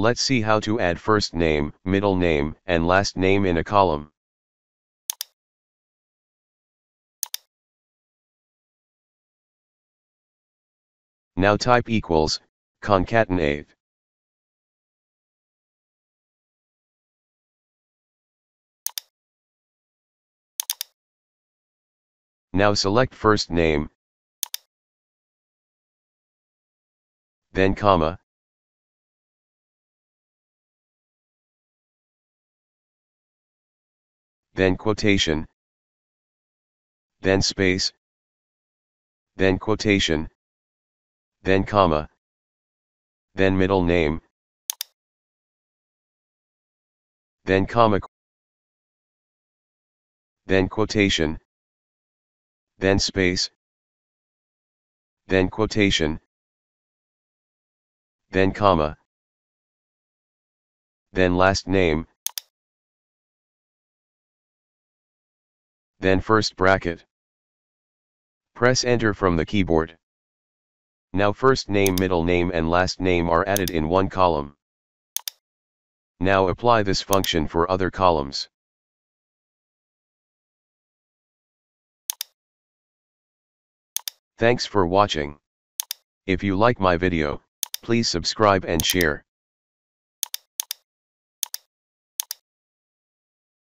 Let's see how to add first name, middle name, and last name in a column. Now type equals, concatenate. Now select first name, then comma, then quotation, then space, then quotation, then comma, then middle name, then comma, then quotation, then space, then quotation, then comma, then last name, then first bracket. Press enter from the keyboard. Now first name middle name and last name are added in one column. Now apply this function for other columns. Thanks for watching. If you like my video, please subscribe and share.